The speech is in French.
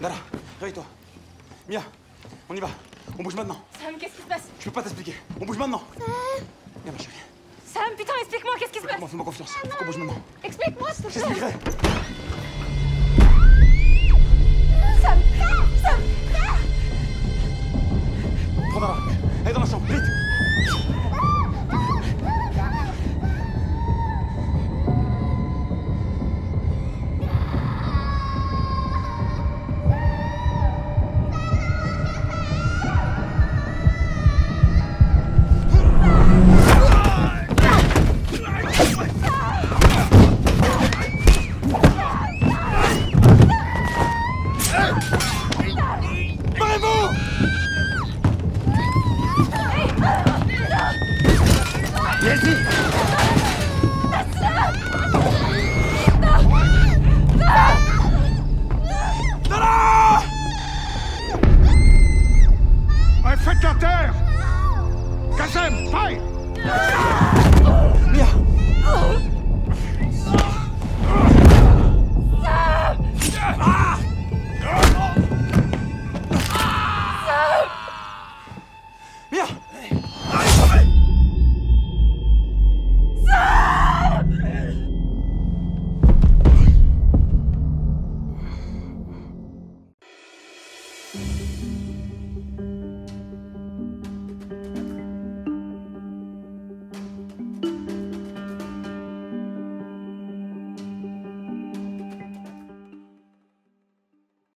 Dara, réveille-toi. Mia, on y va. On bouge maintenant. Sam, qu'est-ce qui se passe? Je peux pas t'expliquer. On bouge maintenant. Viens, ma chérie. Sam, putain, explique-moi, qu'est-ce qui se passe? Fais-moi fais-moi confiance. Faut qu'on bouge maintenant. Explique-moi, s'il te plaît J'expliquerai. Faites la terre Kazem, faille